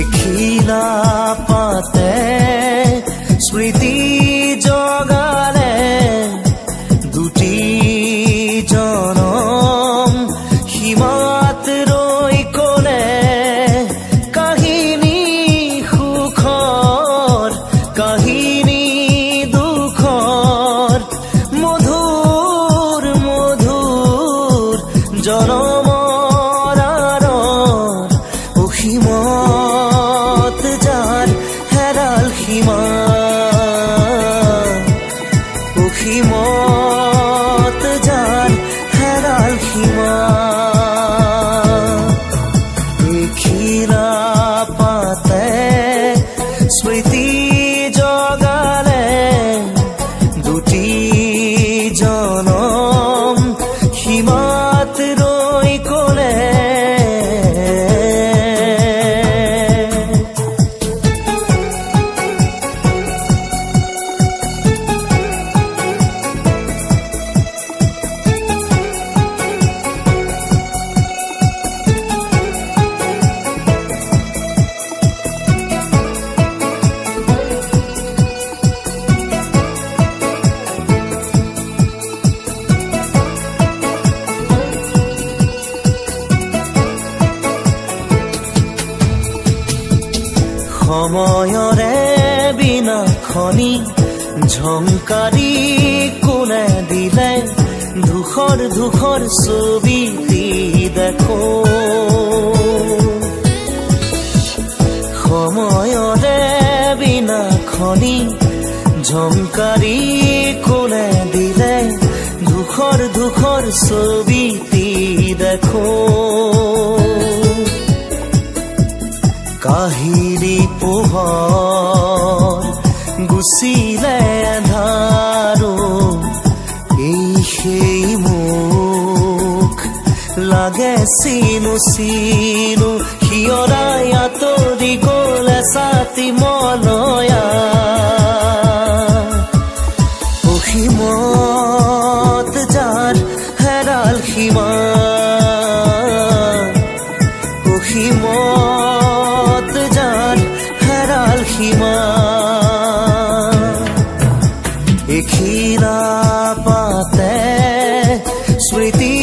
এখিলা পাতে স্মৃতি হেৰাল সীমা সময়ৰে বিনাখনি ঝংকাৰি কোনে দিলে ধূসৰ ধূসৰ ছবি দেখো সময়ৰে বিনাখনি ঝংকাৰি কোনে দিলে ধূসৰ ধূসৰ ছবি লাগে চিনো চিনো সিয়ৰাই আঁতৰি গ'লে ছাতি মলয়া অসীমত যাৰ হেৰাল সীমা অসীমত যাৰ হেৰাল সীমা এখিলা পাতে স্মৃতি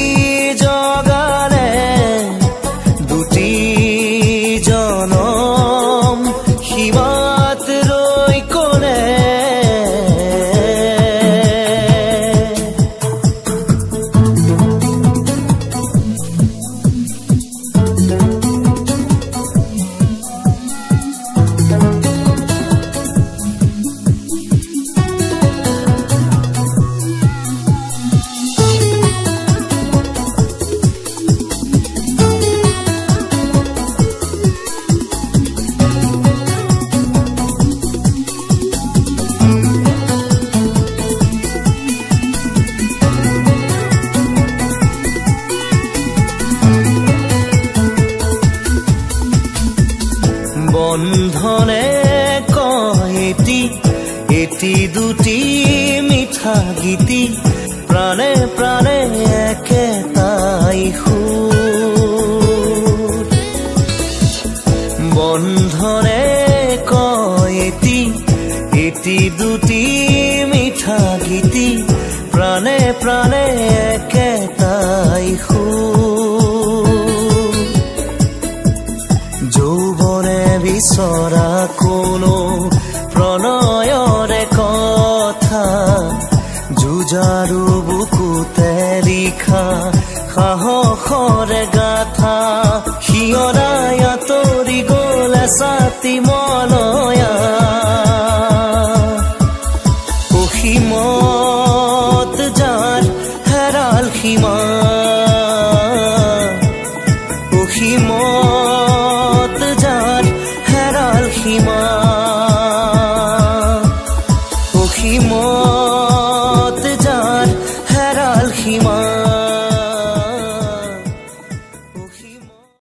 বন্ধনে কয় এটি দুটি মিঠা গীতি। প্ৰাণে প্ৰাণে একেটাই সুৰ। বন্ধনে কয় এটি দুটি মিঠা গীতি। প্ৰাণে প্ৰাণে একেটাই সুৰ। নচৰা কোনো প্ৰণয়ৰে কথা যুঁজাৰু বুকুতে লিখা সাহসৰে গাথা শিয়ৰা তৰি গ'লে ছাতি মলয়া অসীমত যাৰ হেৰাল সীমা